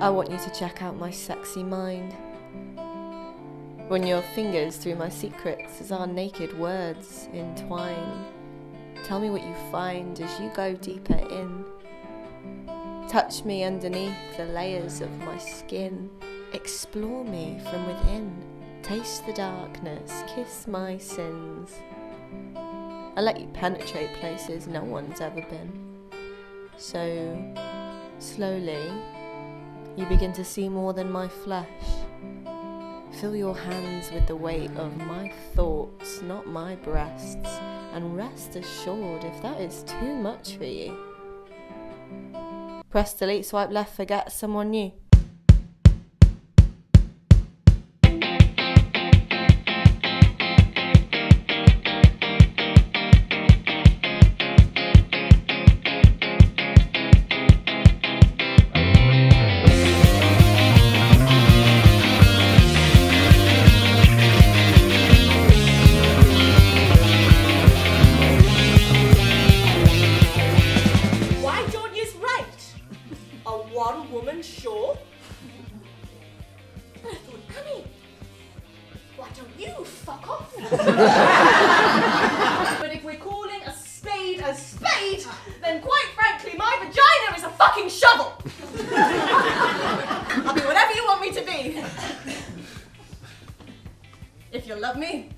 I want you to check out my sexy mind. Run your fingers through my secrets as our naked words entwine. Tell me what you find as you go deeper in. Touch me underneath the layers of my skin. Explore me from within. Taste the darkness, kiss my sins. I let you penetrate places no one's ever been. So, slowly, you begin to see more than my flesh. Fill your hands with the weight of my thoughts, not my breasts, and rest assured if that is too much for you. Press delete, swipe left, forget someone new. A one woman show? I thought, Annie, why don't you fuck off? but if we're calling a spade a spade, then quite frankly, my vagina is a fucking shovel. I'll be whatever you want me to be. If you love me.